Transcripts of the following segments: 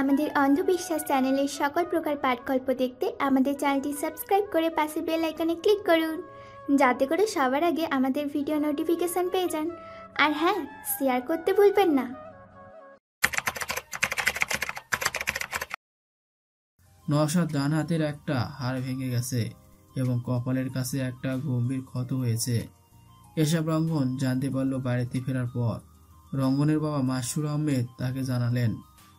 আমাদের অন্ধবিশ্বাস চ্যানেলের সকল প্রকার পাঠগল্প দেখতে আমাদের চ্যানেলটি সাবস্ক্রাইব করে পাশে বেল আইকনে ক্লিক করুন, যাতে করে সবার আগে আমাদের ভিডিও নোটিফিকেশান পেয়ে যান। আর হ্যাঁ শেয়ার করতে ভুলবেন না। নওশাদ ডান হাতের একটা হাড় ভেঙে গেছে এবং কপালের কাছে একটা গম্ভীর ক্ষত হয়েছে। এসব রঙ্গন জানতে পারল বাড়িতে ফেরার পর। রঙ্গনের বাবা মাসুর আহমেদ তাকে জানালেন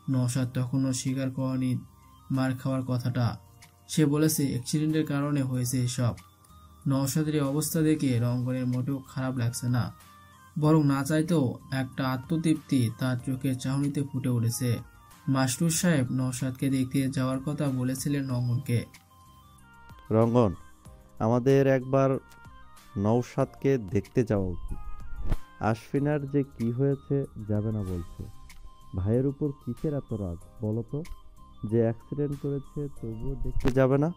নওশাদ তখনও স্বীকার করেনি মার খাওয়ার কথাটা। সে বলেছে অ্যাক্সিডেন্টের কারণে হয়েছে এসব। নওশাদের এই অবস্থা দেখে রঙ্গনের মোটেও খারাপ লাগছে না। বরং না চাইতেও একটা আত্মতৃপ্তি তার চোখের চাহনিতে ফুটে উঠেছে। মাস্টুর সাহেব নওশাদকে দেখতে যাওয়ার কথা বলেছিলেন রঙ্গনকে। রঙ্গন, আমাদের একবার নৌসাদকে দেখতে যাওয়া উচিত। আশফিনার যে কি হয়েছে যাবে না বলছে। ভাইয়ের উপর কিসের এত রাগ? বলো তো। যে অ্যাক্সিডেন্ট করেছে তবুও দেখতে যাবে না?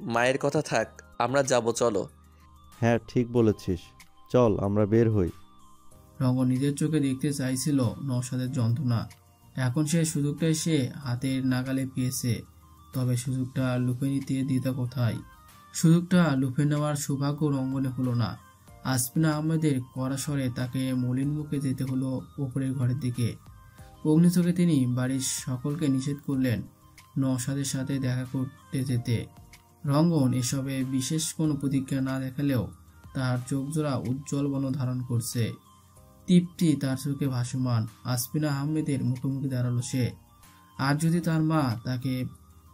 মায়ের কথা থাক আমরা যাব চলো। হ্যাঁ ঠিক বলেছিস। চল আমরা বের হই। রঙ্গন নিজের চোখে দেখতে চাইছিল নওশাদের যন্ত্রণা। এখন সে সুযোগটা সে হাতের নাগালে পেয়েছে। তবে সুযোগটা লুপে নিতে দ্বিধা কোথায়? সুযোগটা লুপে নেওয়ার সৌভাগ্য রঙ্গনে হলো না। আসপিনা আহমেদের কড়া স্বরে তাকে মলিন মুখে যেতে হলো ওপরের ঘরের দিকে। অগ্নিচোখে তিনি বাড়ির সকলকে নিষেধ করলেন নওশাদের সাথে দেখা করতে যেতে। রঙ্গন এসবে বিশেষ কোনো প্রতিক্রিয়া না দেখালেও তার চোখজোড়া উজ্জ্বল বন ধারণ করছে। তৃপ্তি তার চোখে ভাসমান আসপিনা আহমেদের মুখোমুখি দাঁড়াল সে। আর যদি তার মা তাকে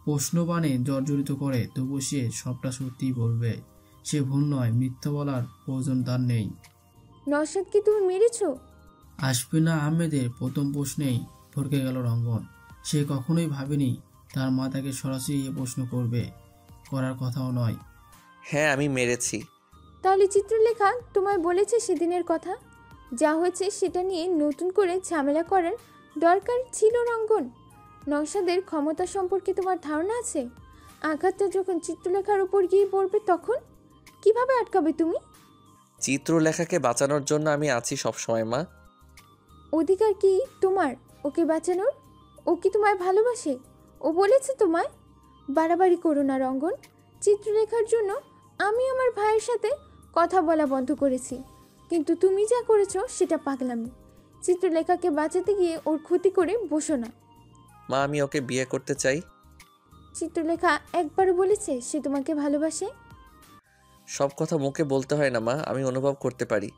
প্রশ্নবাণে জর্জরিত করে তবু সে সবটা সত্যিই বলবে। সে ভুল নয়, মিথ্যা বলার প্রয়োজন তার নেই। নশাদ কি তুমি মেরেছো? আশফিনা আহমেদের প্রথম প্রশ্নেই ভরকে গেল রঙ্গন। সে কখনোই ভাবেনি তার মা তাকে সরাসরি এ প্রশ্ন করবে। করার কথাও নয়। হ্যাঁ আমি মেরেছি। তাহলে চিত্রলেখা তোমায় বলেছে সেদিনের কথা? যা হয়েছে সেটা নিয়ে নতুন করে ঝামেলা করার দরকার ছিল রঙ্গন? নওশাদের ক্ষমতা সম্পর্কে তোমার ধারণা আছে? আঘাতটা যখন চিত্রলেখার উপর গিয়ে পড়বে তখন? কীভাবে আটকাবে তুমি? চিত্রলেখাকে বাঁচানোর জন্য আমি আছি সবসময় মা। অধিকার কি তোমার? ওকে বাঁচানোর? ও কি তোমায় ভালোবাসে? ও বলেছে তোমায়? বাড়াবাড়ি করো না রঙ্গন। চিত্রলেখার জন্য আমি আমার ভাইয়ের সাথে কথা বলা বন্ধ করেছি। কিন্তু তুমি যা করেছ সেটা পাগলামি। চিত্রলেখাকে বাঁচাতে গিয়ে ওর ক্ষতি করে বসো না। মা আমি ওকে বিয়ে করতে চাই। চিত্রলেখা একবারও বলেছে সে তোমাকে ভালোবাসে? সব কথা মুখে বলতে হয় না মা আমি অনুভব করতে পারি।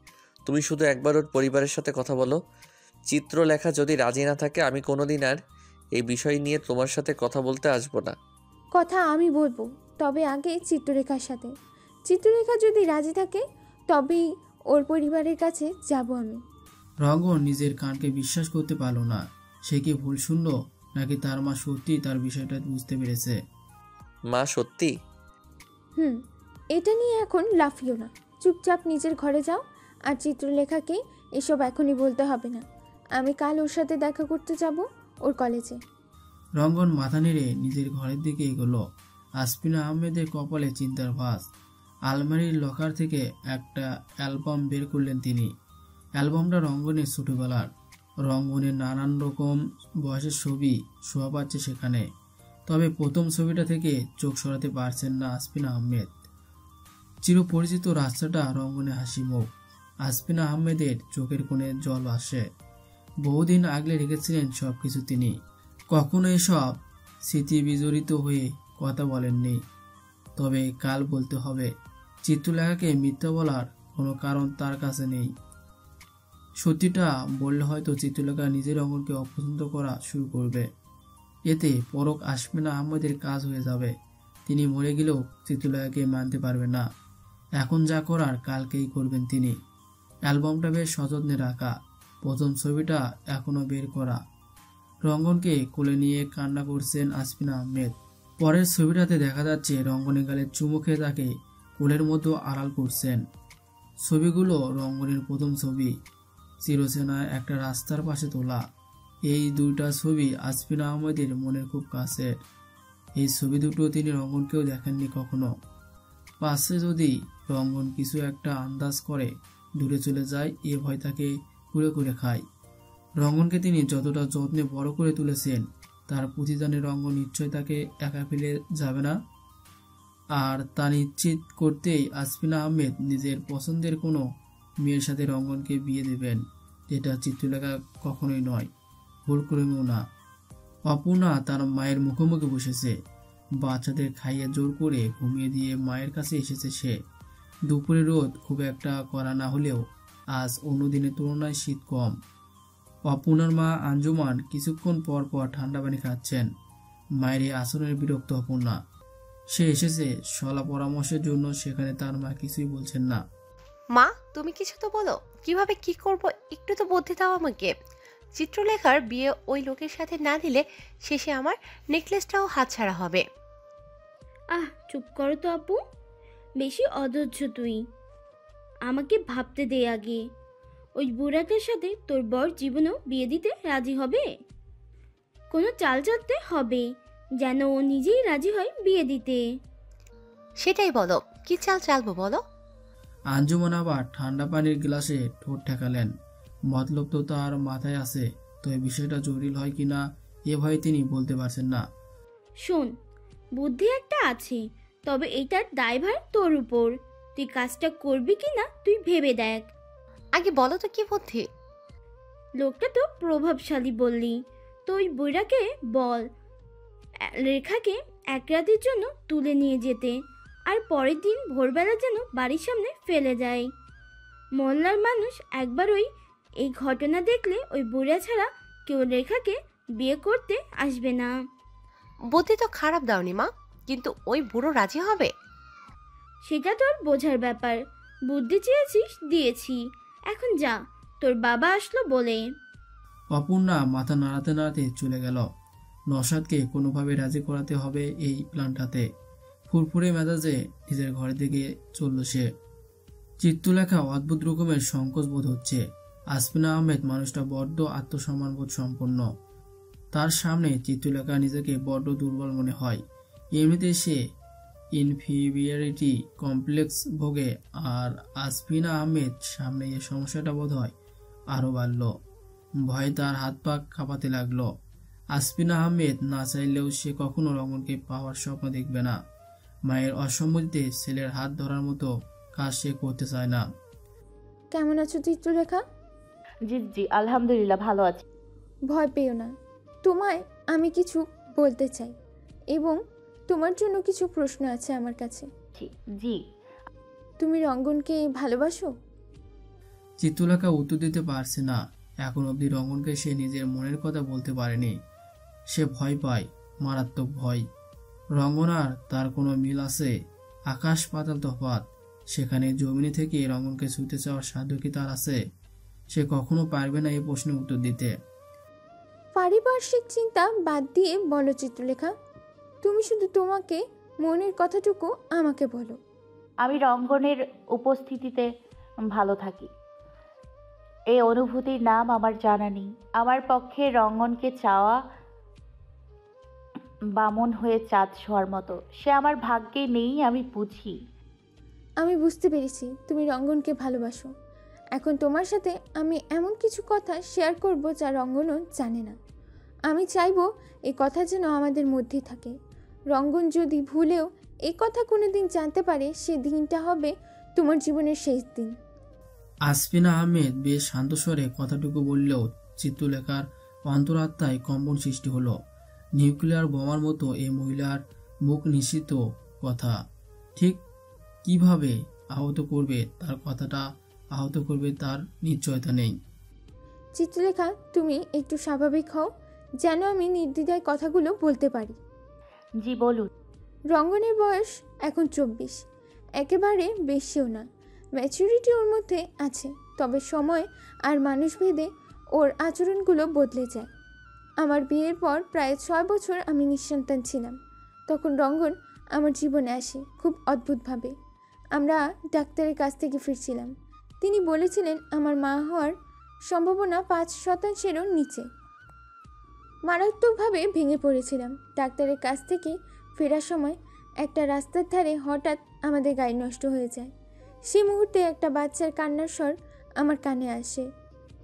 তুমি শুধু একবার ওর পরিবারের সাথে কথা বলো। চিত্রলেখা যদি রাজি না থাকে আমি কোনোদিন আর এই বিষয় নিয়ে তোমার সাথে কথা বলতে আসব না। কথা আমি বলব তবে আগে চিত্ররেখার সাথে। চিত্ররেখা যদি রাজি থাকে তবেই ওর পরিবারের কাছে যাব আমি। রঙ্গন নিজের কানকে বিশ্বাস করতে পারল না। সে কি ভুল শুনল নাকি তার মা সত্যি তার বিষয়টা বুঝতে পেরেছে? মা সত্যি? হুম এটা নিয়ে এখন লাফিও না। চুপচাপ নিজের ঘরে যাও আর চিত্রলেখাকে এসব এখনই বলতে হবে না। আমি কাল ওর সাথে দেখা করতে যাব ওর কলেজে। রঙ্গন মাথা নেড়ে নিজের ঘরের দিকে এগোলো। আসপিনা আহমেদের কপালে চিন্তার ভাস আলমারির লকার থেকে একটা অ্যালবাম বের করলেন তিনি। অ্যালবামটা রঙ্গনের ছোটবেলার। রঙ্গনের নানান রকম বয়সের ছবি শোয়া পাচ্ছে সেখানে। তবে প্রথম ছবিটা থেকে চোখ সরাতে পারছেন না আসপিনা আহমেদ। চিরপরিচিত রাস্তাটা রঙ্গনে হাসি মুখ। আসপিনা আহমেদের চোখের কোণে জল আসে। বহুদিন আগলে রেখেছিলেন সব কিছু তিনি। কখনো এসব স্মৃতি বিজড়িত হয়ে কথা বলেননি। তবে কাল বলতে হবে, চিত্রলেখাকে মিথ্যা বলার কোনো কারণ তার কাছে নেই। সত্যিটা বললে হয়তো চিত্রলেখা নিজের অঙ্গনকে অপছন্দ করা শুরু করবে। এতে পরক না, আহমেদের কাজ হয়ে যাবে। তিনি মরে গেলেও চিত্রলেখাকে মানতে পারবে না। এখন যা করার কালকেই করবেন তিনি। অ্যালবামটা বেশ সযত্নে রাখা। প্রথম ছবিটা এখনও বের করা। রঙ্গনকে কোলে নিয়ে কান্না করছেন আসফিনা আহমেদ। পরের ছবিটাতে দেখা যাচ্ছে রঙ্গনে গালে চুমু খেয়ে তাকে কোলের মতো আড়াল করছেন। ছবিগুলো রঙ্গনের প্রথম ছবি। চিরসেনায় একটা রাস্তার পাশে তোলা। এই দুইটা ছবি আসফিনা আহমেদের মনের খুব কাছে। এই ছবি দুটো তিনি রঙ্গনকেও দেখেননি কখনো। পাশে যদি রঙ্গন কিছু একটা আন্দাজ করে দূরে চলে যায়, এ ভয় তাকে কুড়ে কুড়ে খায়। রঙ্গনকে তিনি যতটা যত্নে বড় করে তুলেছেন, তার প্রতিদানে রঙ্গ নিশ্চয় তাকে একা ফেলে যাবে না। আর তা নিশ্চিত করতেই আসফিনা আহমেদ নিজের পছন্দের কোনো মেয়ের সাথে রঙ্গনকে বিয়ে দেবেন, যেটা চিত্রলেখা কখনোই নয়। ভুল করেও না অপূর্ণা তার মায়ের মুখোমুখি বসেছে। বাচ্চাদের খাইয়ে জোর করে ঘুমিয়ে দিয়ে মায়ের কাছে এসেছে সে। দুপুরে রোদ খুব একটা করা না হলেও আজ অন্য দিনের তুলনায় শীত কম। অপূর্ণার মা আঞ্জুমান কিছুক্ষণ পর পর ঠান্ডা পানি খাচ্ছেন। মায়ের এই আচরণের বিরক্ত অপূর্ণা। সে এসেছে সলা পরামর্শের জন্য সেখানে তার মা কিছুই বলছেন না। মা তুমি কিছু তো বলো। কীভাবে কি করব? একটু তো বুদ্ধি দাও আমাকে। চিত্রলেখার বিয়ে ওই লোকের সাথে না দিলে শেষে আমার নেকলেসটাও হাতছাড়া হবে। আহ চুপ করো তো আপু। বেশি অধৈর্য তুই। আমাকে ভাবতে দে আগে। ওই বুড়াটার সাথে তোর বর জীবনেও বিয়ে দিতে রাজি হবে? কোনো চাল চালতে হবে যেন ও নিজেই রাজি হয় বিয়ে দিতে। সেটাই বলো কি চাল চালবো বলো? আঞ্জুমান আবার ঠান্ডা পানির গ্লাসে ঠোঁট ঠেকালেন। মতলব তো তার মাথায় আছে তো এই বিষয়টা জটিল হয় কিনা এ ভয়ে তিনি বলতে পারছেন না। শোন বুদ্ধি একটা আছে তবে এটার দায়ভার তোর উপর। তুই কাজটা করবি কি না তুই ভেবে দেখ। আগে বলো তো কি বুদ্ধি? লোকটা তো প্রভাবশালী বললি। তো ওই বইরাকে বল রেখাকে এক রাতের জন্য তুলে নিয়ে যেতে আর পরের দিন ভোরবেলা যেন বাড়ির সামনে ফেলে যায়। মহল্লার মানুষ একবার ওই এই ঘটনা দেখলে ওই বুড়া ছাড়া কেউ রেখাকে বিয়ে করতে আসবে না। বুদ্ধি তো খারাপ দাওনি মা কিন্তু ওই বুড়ো রাজি হবে? সেটা তোর বোঝার ব্যাপার। বুদ্ধি চেয়েছিস, দিয়েছি। এখন যা, তোর বাবা আসলো বলে। অপূর্ণা মাথা নাড়াতে নাড়াতে চলে গেল। নসাদকে কোনোভাবে রাজি করাতে হবে এই প্ল্যানটাতে। ফুরফুরে মেজাজে নিজের ঘরের দিকে চলল সে। চিত্রলেখা অদ্ভুত রকমের সংকোচ বোধ হচ্ছে। আসমিনা আহমেদ মানুষটা বড্ড আত্মসম্মানবোধ সম্পন্ন। তার সামনে চিত্রলেখা নিজেকে বড্ড দুর্বল মনে হয়। এমনিতে সে ইনফিবিয়ারিটি কমপ্লেক্স ভোগে। আর আসফিনা আহমেদ সামনে এই সমস্যাটা বোধ হয় আরও বাড়ল। ভয়ে তার হাত পা কাঁপাতে লাগল। আসফিনা আহমেদ না চাইলেও সে কখনো রঙনকে পাওয়ার স্বপ্ন দেখবে না। মায়ের অসম্মতিতে ছেলের হাত ধরার মতো কাজ সে করতে চায় না। কেমন আছো চিত্রলেখা? জি জি আলহামদুলিল্লাহ ভালো আছি। ভয় পেও না। তোমায় আমি কিছু বলতে চাই। এবং তোমার জন্য কিছু প্রশ্ন আছে আমার কাছে। জি তুমি রঙ্গনকে ভালোবাসো? চিত্রলেখা উত্তর দিতে পারছে না। এখন অবধি রঙ্গনকে সে নিজের মনের কথা বলতে পারেনি। সে ভয় পায় মারাত্মক ভয়। রঙ্গনার তার কোনো মিল আছে? আকাশ পাতাল তফাত সেখানে জমিনে থেকে রঙ্গনকে ছুঁতে চাওয়ার সাধ্য কি তার আছে? সে কখনো পারবে না এই প্রশ্নের উত্তর দিতে। পারিপার্শ্বিক চিন্তা বাদ দিয়ে বলো চিত্রলেখা। তুমি শুধু তোমাকে মনের কথাটুকু আমাকে বলো। আমি রঙ্গনের উপস্থিতিতে ভালো থাকি। এই অনুভূতির নাম আমার জানা নেই। আমার পক্ষে রঙ্গনকে চাওয়া বামন হয়ে চাঁদ ছোঁয়ার মতো। সে আমার ভাগ্যে নেই আমি বুঝি। আমি বুঝতে পেরেছি তুমি রঙ্গনকে ভালোবাসো। এখন তোমার সাথে আমি এমন কিছু কথা শেয়ার করব যা রঙ্গনও জানে না। আমি চাইব এই কথা যেন আমাদের মধ্যেই থাকে। রঙ্গন যদি ভুলেও এই কথা কোনোদিন জানতে পারে সে দিনটা হবে তোমার জীবনের শেষ দিন। আসফিনা আহমেদ বেশ শান্ত স্বরে কথাটুকু বললেও চিত্রলেখার অন্তরাত্মায় কম্পন সৃষ্টি হলো। নিউক্লিয়ার বোমার মতো এই মহিলার মুখ নিশ্চিত কথা। ঠিক কীভাবে আহত করবে তার কথাটা আহত করবে তার নিশ্চয়তা নেই। চিত্রলেখা তুমি একটু স্বাভাবিক হও। যেন আমি নির্দ্বিধায় কথাগুলো বলতে পারি। জি, বলুন। রঙ্গনের বয়স এখন চব্বিশ। একেবারে বেশিও না। ম্যাচুরিটি ওর মধ্যে আছে, তবে সময় আর মানুষভেদে ওর আচরণগুলো বদলে যায়। আমার বিয়ের পর প্রায় ছয় বছর আমি নিঃসন্তান ছিলাম। তখন রঙ্গন আমার জীবনে আসে খুব অদ্ভুতভাবে। আমরা ডাক্তারের কাছ থেকে ফিরছিলাম। তিনি বলেছিলেন, আমার মা হওয়ার সম্ভাবনা পাঁচ শতাংশেরও নিচে। মারাত্মকভাবে ভেঙে পড়েছিলাম। ডাক্তারের কাছ থেকে ফেরার সময় একটা রাস্তার ধারে হঠাৎ আমাদের গাড়ি নষ্ট হয়ে যায়। সেই মুহূর্তে একটা বাচ্চার কান্নার স্বর আমার কানে আসে।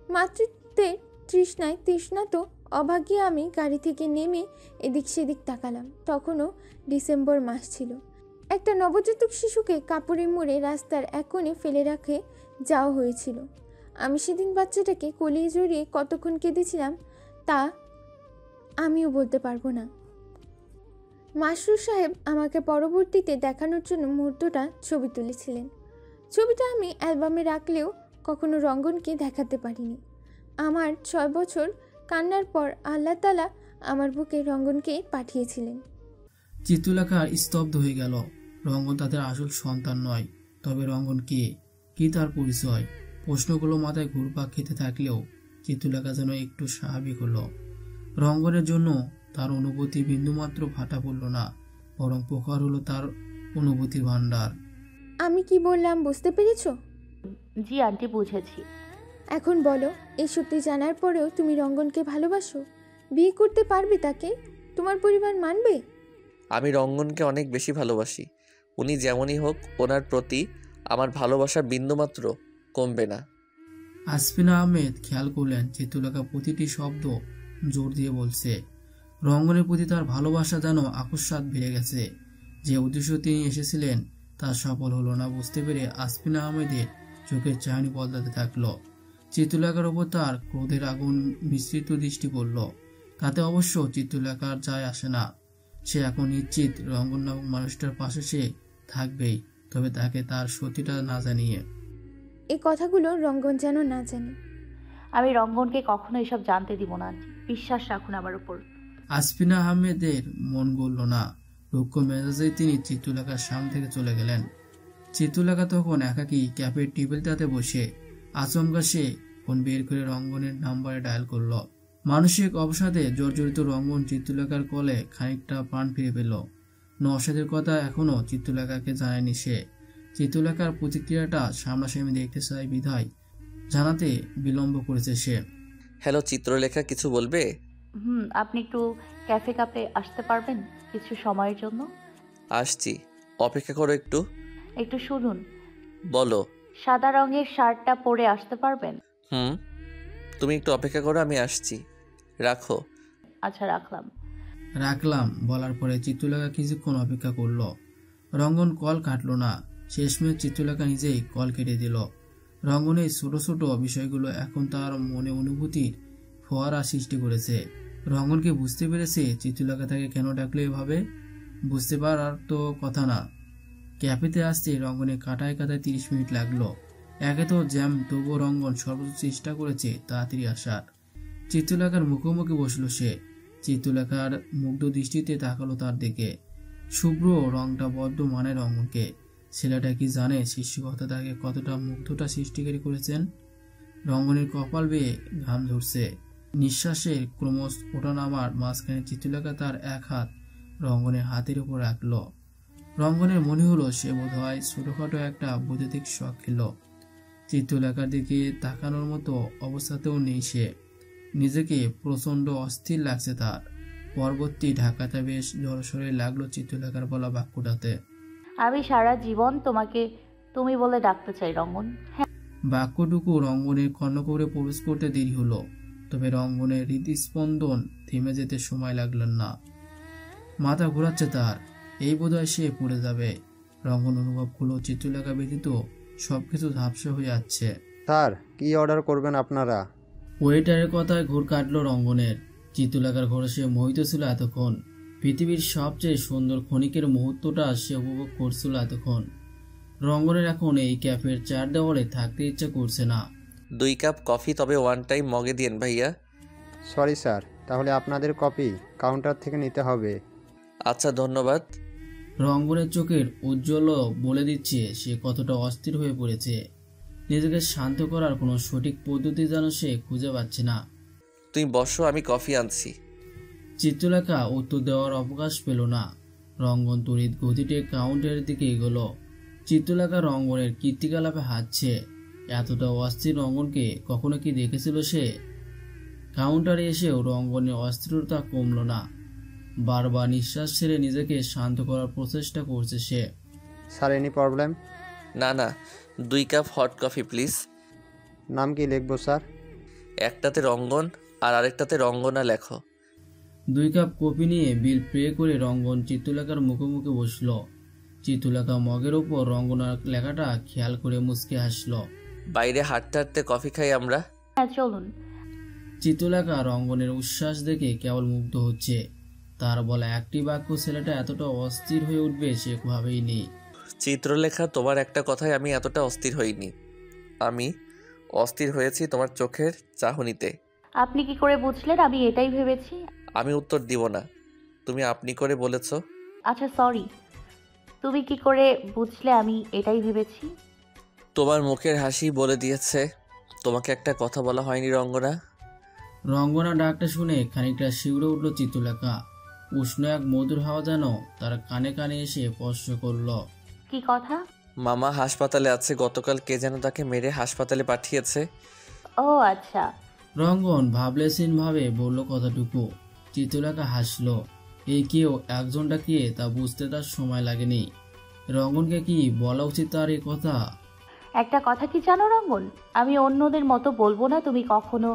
মাতৃত্বের তৃষ্ণায় তৃষ্ণা তো অভাগ্যে আমি গাড়ি থেকে নেমে এদিক সেদিক তাকালাম। তখনও ডিসেম্বর মাস ছিল। একটা নবজাতক শিশুকে কাপড়ে মুড়ে রাস্তার এক ফেলে রাখে যাওয়া হয়েছিল। আমি সেদিন বাচ্চাটাকে কলিয়ে জড়িয়ে কতক্ষণ কেঁদেছিলাম তা আমিও বলতে পারব না। মাসরুর সাহেব আমাকে পরবর্তীতে দেখানোর জন্য মুহূর্তটা ছবি তুলেছিলেন। ছবিটা আমি অ্যালবামে রাখলেও কখনো রঙ্গনকে দেখাতে পারিনি। আমার ছয় বছর কান্নার পর আল্লাহ তালা আমার বুকে রঙ্গনকে পাঠিয়েছিলেন। চিত্রলেখার স্তব্ধ হয়ে গেল। রঙ্গন তাদের আসল সন্তান নয়, তবে রঙ্গন কে? কি তার পরিচয়? প্রশ্নগুলো মাথায় ঘুরপাক খেতে থাকলেও চিত্রলেখা যেন একটু স্বাভাবিক হলো। রঙ্গনের জন্য তার অনুভূতি বিন্দুমাত্র ফাটা পড়ল না বরং প্রখর হলো তার অনুভূতির ভাণ্ডার। আমি কি বললাম বুঝতে পেরেছ? জি আন্টি বুঝেছি। এখন বলো এই সত্যি জানার পরেও তুমি রঙ্গনকে ভালোবাসো? বিয়ে করতে পারবে তাকে? তোমার পরিবার মানবে? আমি রঙ্গনকে অনেক বেশি ভালোবাসি। উনি যেমনই হোক ওনার প্রতি আমার ভালোবাসার বিন্দুমাত্র কমবে না। আসফিনা আহমেদ খেয়াল করলেন চিত্রলেখা প্রতিটি শব্দ জোর দিয়ে বলছে, রঙ্গনের প্রতি তার ভালোবাসা যেন আকস্মাত বেড়ে গেছে। যে উদ্দেশ্য তিনি এসেছিলেন, তা সফল হলো না বুঝতে পেরে আসফিনা আহমেদের চোখের চাহনি বদলাতে থাকল। চিত্রলেখার ওপর তার ক্রোধের আগুন মিশ্রিত দৃষ্টি পড়ল। তাতে অবশ্য চিত্রলেখার যায় আসে না। সে এখন নিশ্চিত রঙ্গন নামক মানুষটার পাশে সে থাকবেই, তবে তাকে তার সতীটা না জানিয়ে। এই কথাগুলো রঙ্গন যেন না জানে। আমি রঙ্গনকে কখনো এসব জানতে দিব না বিশ্বাস রাখুন আমার উপর। আসফিনা আহমেদের মন গড়ল না। রুক্ষ মেজাজে তিনি চিত্রলেখার সামনে থেকে চলে গেলেন। চিত্রলেখা তখন একাকী ক্যাফের টেবিলটাতে বসে আচমকা সে ফোন বের করে রঙ্গনের নাম্বারে ডায়াল করল। মানসিক অবসাদে জর্জরিত রঙ্গন চিত্রলেখার কলে খানিকটা প্রাণ ফিরে পেল। নওশাদের কথা এখনও চিত্রলেখাকে জানায়নি সে। চিত্রলেখার প্রতিক্রিয়াটা সামনাসামনি দেখতে চায় বিধায় জানাতে বিলম্ব করেছে সে। হ্যালো চিত্রলেখা কিছু বলবে? হুম আপনি একটু ক্যাফে কাপে আসতে পারবেন কিছু সময়ের জন্য? আসছি। অপেক্ষা করো একটু। একটু শুনুন। বলো। সাদা রঙের শার্টটা পরে আসতে পারবেন? হুম। তুমি একটু অপেক্ষা করো আমি আসছি। রাখো। আচ্ছা রাখলাম। রাখলাম বলার পরে চিত্রলেখা কিছুক্ষণ অপেক্ষা করল। রঙ্গন কল কাটলো না। শেষমেশ চিত্রলেখা নিজেই কল কেটে দিল। রঙ্গনের ছোট ছোট বিষয়গুলো এখন তার মনে অনুভূতির ফোয়ারা সৃষ্টি করেছে। রঙ্গনকে বুঝতে পেরেছে চিত্রলেখা তাকে কেন ডাকলো এভাবে? বুঝতে পারার তো কথা না। ক্যাফেতে আসতে রঙ্গনে কাটায় কাটায় তিরিশ মিনিট লাগল। একে তো জ্যাম তবুও রঙ্গন সর্বোচ্চ চেষ্টা করেছে তাড়াতাড়ি আসার। চিত্রলেখার মুখোমুখি বসল সে। চিত্রলেখার মুগ্ধ দৃষ্টিতে তাকালো তার দিকে। শুভ্র রংটা বড্ড মানে রঙকে ছেলেটা কি জানে সৃষ্টিকর্তা তাকে কতটা মুগ্ধটা সৃষ্টিকারী করেছেন? রঙ্গনের কপাল বেয়ে ঘাম ধরছে। নিঃশ্বাসের ক্রমশ ওঠানামার মাঝখানে চিত্রলেখা তার এক হাত রঙ্গনের হাতের উপর রাখল। রঙ্গনের মনে হলো সে বোধ হয় ছোটখাটো একটা বৈদ্যুতিক শখ খেল। চিত্রলেখার দিকে তাকানোর মতো অবস্থাতেও নেই সে। নিজেকে প্রচণ্ড অস্থির লাগছে তার। পরবর্তী ঢাকাটা বেশ জড়সড়ে লাগল চিত্রলেখার বলা বাক্যটাতে। আমি সারা জীবন তোমাকে তুমি বলে ডাকতে চাই রঙ্গন। হ্যাঁ। বাক্যটুকু রঙ্গনের কর্ণকোরে প্রবেশ করতে দেরি হলো তবে রঙ্গনের হৃদস্পন্দন থেমে যেতে সময় লাগলেন না। মাথা ঘোরাচ্ছে তার এই বোধহয় সে পড়ে যাবে। রঙ্গন অনুভব করল চিত্রলেখা ব্যতীত সবকিছু ঝাপসা হয়ে যাচ্ছে। স্যার কি অর্ডার করবেন আপনারা? ওয়েটারের কথায় ঘোর কাটলো রঙ্গনের। চিত্রলেখার ঘরে সে মোহিত ছিল এতক্ষণ। পৃথিবীর সবচেয়ে সুন্দর ক্ষণিকের মুহূর্তটা সে উপভোগ করছিল এতক্ষণ। রঙ্গনের এখন এই ক্যাফের চার দেওয়ালে থাকতে ইচ্ছা করছে না। দুই কাপ কফি তবে ওয়ান টাইম মগে দিন ভাইয়া। সরি স্যার তাহলে আপনাদের কপি কাউন্টার থেকে নিতে হবে। আচ্ছা ধন্যবাদ। রঙ্গনের চোখের উজ্জ্বল বলে দিচ্ছে সে কতটা অস্থির হয়ে পড়েছে। নিজেকে শান্ত করার কোনো সঠিক পদ্ধতি যেন সে খুঁজে পাচ্ছে না। তুমি বসো আমি কফি আনছি। চিত্রলেখা উত্তর দেওয়ার অবকাশ পেল না। রঙ্গন তড়িৎ গতিতে কাউন্টারের দিকে এগোলো। চিত্রলেখা রঙ্গনের কীর্তিকলাপে হাঁটছে। এতটা অস্থির রঙ্গনকে কখনো কি দেখেছিল সে? কাউন্টারে এসেও রঙ্গনের অস্থিরতা কমল না। বারবার নিঃশ্বাস ছেড়ে নিজেকে শান্ত করার প্রচেষ্টা করছে সে। স্যার এনি প্রবলেম না না। দুই কাপ হট কফি প্লিজ নাম কি লিখব স্যার? একটাতে রঙ্গন আর আরেকটাতে রঙ্গনা লেখো। দুই কাপ কফি নিয়ে বিল প্রে করে রঙ্গন চিত্রলেখার মুখে মুখে বসল। চিত্রলেখা মগের ওপর রঙ্গনার লেখাটা খেয়াল করে মুচকে হাসলো। বাইরে হাঁটতে হাঁটতে কফি খাই আমরা। হ্যাঁ চলুন। চিত্রলেখা রঙ্গনের উচ্ছ্বাস দেখে কেবল মুগ্ধ হচ্ছে। তার বলা একটি বাক্য ছেলেটা এতটা অস্থির হয়ে উঠবে সে ভাবেই নেই। চিত্রলেখা তোমার একটা কথায় আমি এতটা অস্থির হইনি। আমি অস্থির হয়েছি তোমার চোখের চাহনিতে। আপনি কি করে বুঝলেন? আমি এটাই ভেবেছি। আমি উত্তর দিব না। তুমি আপনি করে বলেছ। আচ্ছা সরি তুমি কি করে বুঝলে আমি এটাই ভেবেছি? তোমার মুখের হাসি বলে দিয়েছে। তোমাকে একটা কথা বলা হয়নি রঙ্গনা। রঙ্গনা ডাকটা শুনে খানিকটা শিউরে উঠল চিত্রলেখা। উষ্ণ এক মধুর হাওয়া যেন তার কানে কানে এসে স্পর্শ করল। কি কথা? মামা হাসপাতালে আছে গতকাল কে যেন তাকে মেরে হাসপাতালে পাঠিয়েছে। ও আচ্ছা। রঙ্গন ভাবলেসীন ভাবে বলল কথাটুকু। চিত্রলেখা হাসলো। এই কেউ একজনটা কে? তা বুঝতে তার সময় লাগেনি। রঙ্গনকে কি বলা উচিত তার এই কথা? একটা কথা কি জানো রঙ্গন? আমি অন্যদের মতো বলব না, তুমি কখনো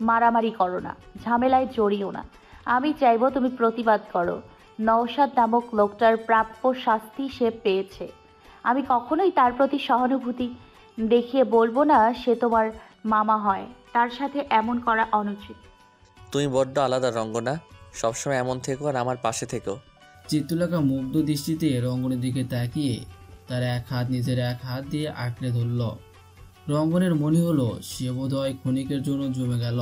মারামারি করো না, ঝামেলায় জড়িও না। আমি চাইব তুমি প্রতিবাদ করো। নওশাদ নামক লোকটার প্রাপ্য শাস্তি সে পেয়েছে। আমি কখনোই তার প্রতি সহানুভূতি দেখিয়ে বলব না, সে তোমার মামা হয়। তার সাথে এমন করা অনুচিত। তুমি বড্ড আলাদা রঙ্গনা। সবসময় এমন থেকো আর আমার পাশে থেকো। চিত্রলেখা মুগ্ধ দৃষ্টিতে রঙ্গনের দিকে তাকিয়ে তার এক হাত নিজের এক হাত দিয়ে আঁকড়ে ধরল। রঙ্গনের মনে হলো সে বোধহয় ক্ষণিকের জন্য জমে গেল।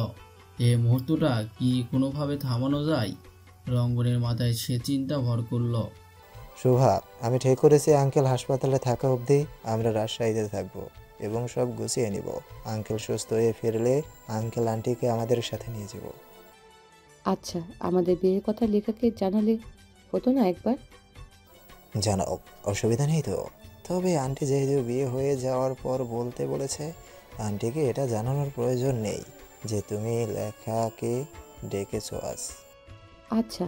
এই মুহূর্তটা কি কোনোভাবে থামানো যায়? রঙ্গনের মাথায় সে চিন্তা ভর করল। শোভা আমি ঠিক করেছি আঙ্কেল হাসপাতালে থাকা অবধি আমরা রাজশাহীতে থাকব এবং সব গুছিয়ে নিব। আঙ্কেল সুস্থ হয়ে ফিরলে আঙ্কেল আন্টিকে আমাদের সাথে নিয়ে যাব। আচ্ছা আমাদের বিয়ের কথা লেখাকে জানালে হতো না একবার? জানাও অসুবিধা নেই তো। তবে আন্টি যেহেতু বিয়ে হয়ে যাওয়ার পর বলতে বলেছে আন্টিকে এটা জানানোর প্রয়োজন নেই যে তুমি লেখাকে ডেকেছো আজ। আচ্ছা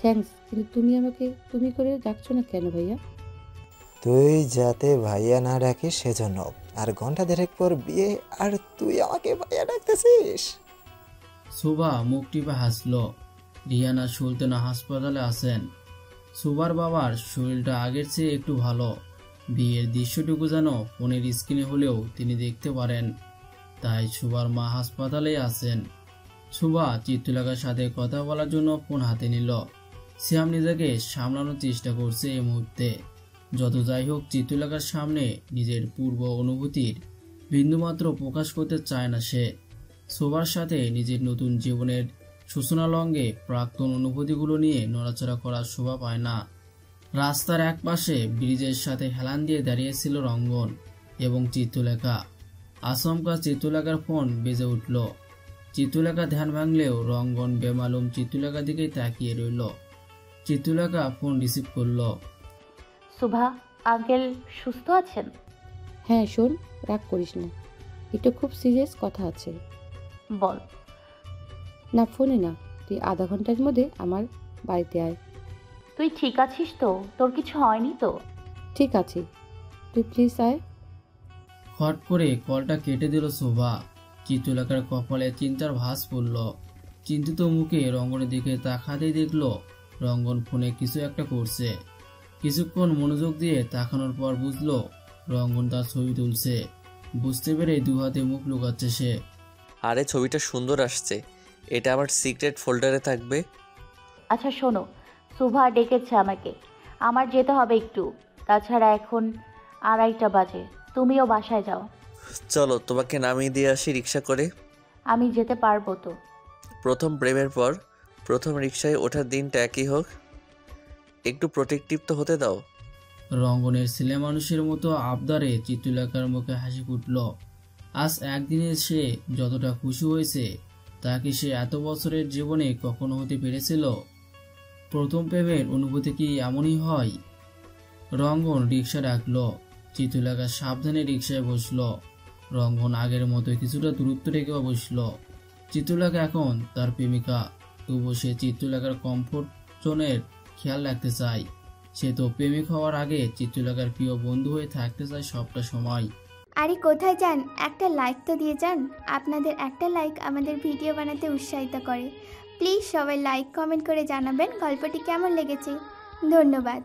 থ্যাঙ্কস কিন্তু তুমি আমাকে তুমি করে ডাকছো না কেন ভাইয়া? তুই যাতে ভাইয়া না ডাকিস সেজন্য আর ঘণ্টা দেড়েক পর বিয়ে আর তুই আমাকে ভাইয়া ডাকতেছিস? সুভা মুখ টিপে হাসল। রিয়ানা সুলতানা হাসপাতালে আসেন সুভার বাবার শরীরটা আগের চেয়ে একটু ভালো। বিয়ের দৃশ্যটুকু যেন ফোনের স্ক্রিনে হলেও তিনি দেখতে পারেন। তাই সুভার মা হাসপাতালে আসেন সুভা চিত্রলেখার সাথে কথা বলার জন্য ফোন হাতে নিল। শ্যাম নিজেকে সামলানোর চেষ্টা করছে এই মুহূর্তে। যত যাই হোক, চিত্রলেখার সামনে নিজের পূর্ব অনুভূতির বিন্দুমাত্র প্রকাশ করতে চায় না সে। শোবার সাথে নিজের নতুন জীবনের সূচনালঙ্গে প্রাক্তন অনুভূতিগুলো নিয়ে নড়াচড়া করার শোভা পায় না। রাস্তার এক পাশে ব্রিজের সাথে হেলান দিয়ে দাঁড়িয়েছিল রঙ্গন এবং চিত্রলেখা। আচমকা চিত্রলেখার ফোন বেজে উঠল। চিত্রলেখা ধ্যান ভাঙলেও রঙ্গন বেমালুম চিত্রলেখার দিকে তাকিয়ে রইল। চিত্রলেখা ফোন রিসিভ করল। সুভা আঙ্কেল সুস্থ আছেন? হ্যাঁ শোন রাগ করিস না। এটা খুব সিরিয়াস কথা আছে। বল। না ফোনে না। তুই আধা ঘণ্টার মধ্যে আমার বাড়িতে আয়। তুই ঠিক আছিস তো? তোর কিছু হয়নি তো? ঠিক আছে। তুই প্লিজ আয়। খট করে কলটা কেটে দিল শোভা। চিত্রলেখার কপালে চিন্তার ভাস পড়ল। চিন্তিত মুখে রঙ্গনের দিকে তাকাতেই দেখল রঙ্গন ফোনে কিছু একটা করছে। কিছুক্ষণ মনোযোগ দিয়ে তাকানোর পর বুঝলো রঙ্গন তার ছবি তুলছে। বুঝতে পেরে দু হাতে মুখ লুকাচ্ছে সে। আরে ছবিটা সুন্দর আসছে। এটা আমার সিক্রেট ফোল্ডারে থাকবে। আচ্ছা শোনো। সুভা ডেকেছে আমাকে। আমার যেতে হবে একটু। তাছাড়া এখন আড়াইটা বাজে। তুমিও বাসায় যাও। চলো তোমাকে নামিয়ে দিয়ে আসি রিক্সা করে। আমি যেতে পারব তো। প্রথম প্রেমের পর প্রথম রিক্সায় ওঠার দিনটা একই হোক। একটু প্রোটেক্টিভ তো হতে দাও। রঙ্গনের ছেলে মানুষের মতো আবদারে চিত্রলেখার মুখে হাসি ফুটল। আজ একদিনে সে যতটা খুশি হয়েছে তা কি সে এত বছরের জীবনে কখনো হতে পেরেছিল? প্রথম প্রেমের অনুভূতি কি এমনই হয়? রঙ্গন রিক্সা ডাকলো। চিত্রলেখা সাবধানে রিক্সায় বসল। রঙ্গন আগের মতো কিছুটা দূরত্ব রেখেও বসল। চিত্রলেখা এখন তার প্রেমিকা। তবু সে চিত্রলেখার কমফোর্ট জোনের খেয়াল রাখতে চায়। সে তো প্রেমিক হওয়ার আগে চিত্রলেখার প্রিয় বন্ধু হয়ে থাকতে চায় সবটা সময়। আরে কোথায় যান? একটা লাইক তো দিয়ে যান। আপনাদের একটা লাইক আমাদের ভিডিও বানাতে উৎসাহিত করে। প্লিজ সবাই লাইক কমেন্ট করে জানাবেন গল্পটি কেমন লেগেছে। ধন্যবাদ।